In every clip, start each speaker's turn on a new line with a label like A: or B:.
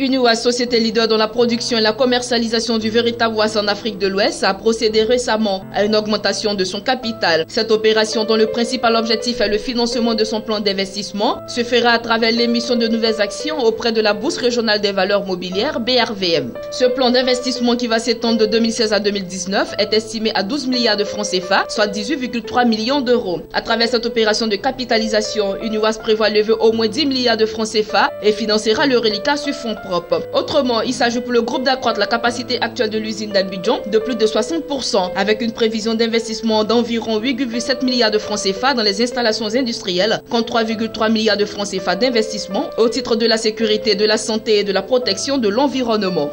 A: UNIWAS, société leader dans la production et la commercialisation du véritable oise en Afrique de l'Ouest, a procédé récemment à une augmentation de son capital. Cette opération, dont le principal objectif est le financement de son plan d'investissement, se fera à travers l'émission de nouvelles actions auprès de la Bourse régionale des valeurs mobilières, BRVM. Ce plan d'investissement qui va s'étendre de 2016 à 2019 est estimé à 12 milliards de francs CFA, soit 18,3 millions d'euros. À travers cette opération de capitalisation, UNIWAS prévoit lever au moins 10 milliards de francs CFA et financera le reliquat sur fonds propres. Autrement, il s'agit pour le groupe d'accroître la capacité actuelle de l'usine d'Abidjan de plus de 60%, avec une prévision d'investissement d'environ 8,7 milliards de francs CFA dans les installations industrielles, contre 3,3 milliards de francs CFA d'investissement au titre de la sécurité, de la santé et de la protection de l'environnement.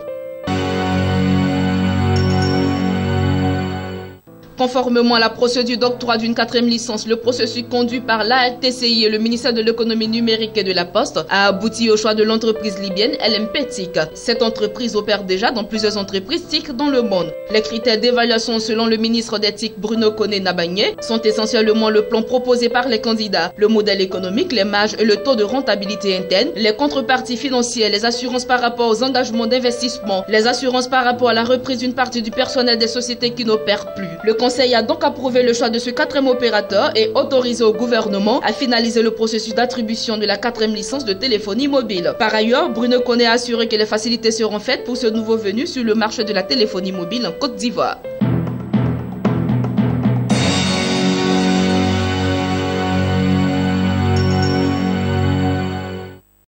A: Conformément à la procédure d'octroi d'une quatrième licence, le processus conduit par l'ARTCI et le ministère de l'économie numérique et de la Poste a abouti au choix de l'entreprise libyenne LMP TIC. Cette entreprise opère déjà dans plusieurs entreprises TIC dans le monde. Les critères d'évaluation selon le ministre des TIC Bruno Koné Nabagné sont essentiellement le plan proposé par les candidats, le modèle économique, les marges et le taux de rentabilité interne, les contreparties financières, les assurances par rapport aux engagements d'investissement, les assurances par rapport à la reprise d'une partie du personnel des sociétés qui n'opèrent plus. Conseil a donc approuvé le choix de ce quatrième opérateur et autorisé au gouvernement à finaliser le processus d'attribution de la quatrième licence de téléphonie mobile. Par ailleurs, Bruno Koné a assuré que les facilités seront faites pour ce nouveau venu sur le marché de la téléphonie mobile en Côte d'Ivoire.